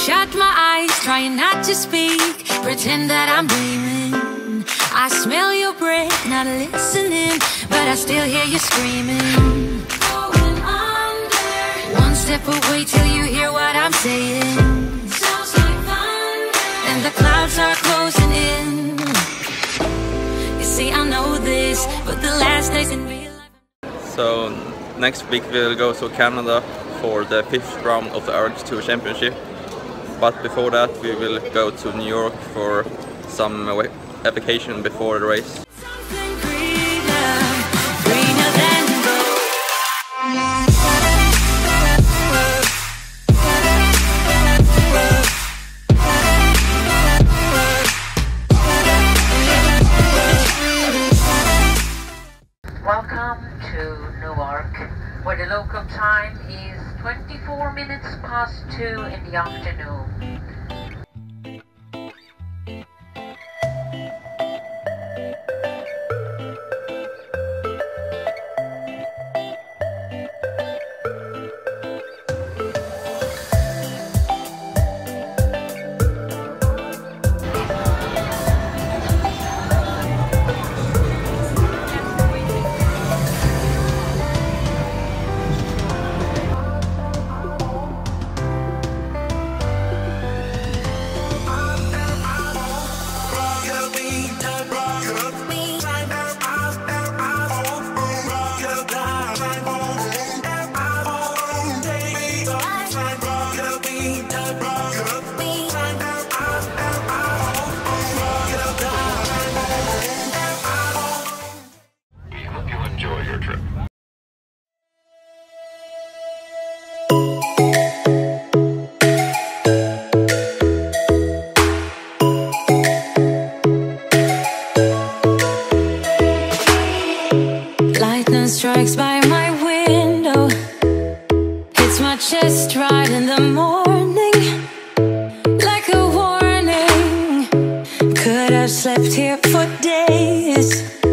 shut my eyes, trying not to speak, pretend that I'm dreaming. I smell your breath, not listening, but I still hear you screaming. Going under. One step away till you hear what I'm saying. Sounds like thunder. And the clouds are closing in. You see, I know this, but the last days in real life. So next week we'll go to Canada for the fifth round of the RX2 Championship. But before that we will go to New York for some vacation before the race. 24 minutes past 2 in the afternoon. For days.